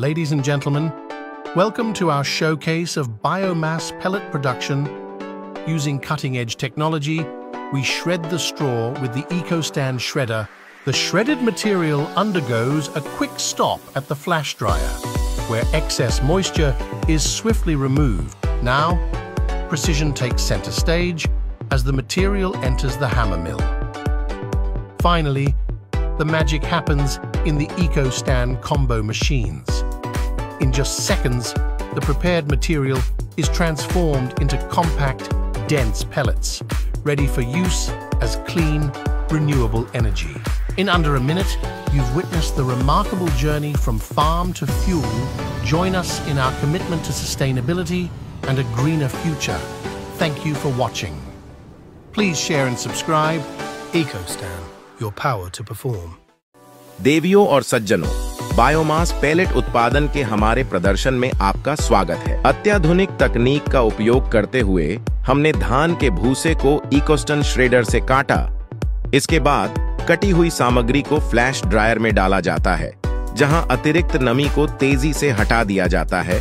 Ladies and gentlemen, welcome to our showcase of biomass pellet production. Using cutting-edge technology, we shred the straw with the EcoStan shredder. The shredded material undergoes a quick stop at the flash dryer, where excess moisture is swiftly removed. Now, precision takes center stage as the material enters the hammer mill. Finally, the magic happens in the EcoStan combo machines. In just seconds, the prepared material is transformed into compact, dense pellets, ready for use as clean, renewable energy. In under a minute, you've witnessed the remarkable journey from farm to fuel. Join us in our commitment to sustainability and a greener future. Thank you for watching. Please share and subscribe. EcoStan, your power to perform. देवियों और सज्जनों biomass pellet उत्पादन के हमारे प्रदर्शन में आपका स्वागत है। अत्याधुनिक तकनीक का उपयोग करते हुए हमने धान के भूसे को इकोस्टन श्रेडर से काटा। इसके बाद कटी हुई सामग्री को फ्लैश ड्रायर में डाला जाता है, जहाँ अतिरिक्त नमी को तेज़ी से हटा दिया जाता है।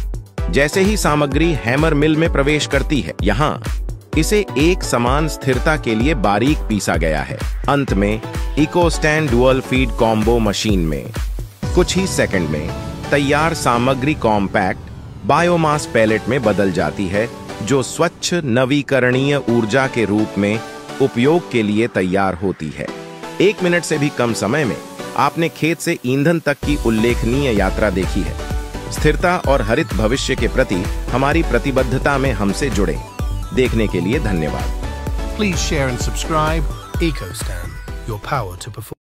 जैसे ही सामग्री हैमर मिल में प्रवेश करती है, यहाँ इसे एक समान स्थिरता के लिए बारीक पीसा गया है। अंत में eco stand dual feed combo machine में कुछ ही सेकंड में तैयार सामग्री कॉम्पैक्ट बायोमास पैलेट में बदल जाती है, जो स्वच्छ नवीकरणीय ऊर्जा के रूप में उपयोग के लिए तैयार होती है। एक मिनट से भी कम समय में आपने खेत से ईंधन तक की उल्लेखनीय यात्रा देखी है। स्थिरता और हरित भविष्य के प्रति हमारी प्रतिबद्धता में हमसे जुड़े। देखने के लिए धन्यवाद। Please share and subscribe perform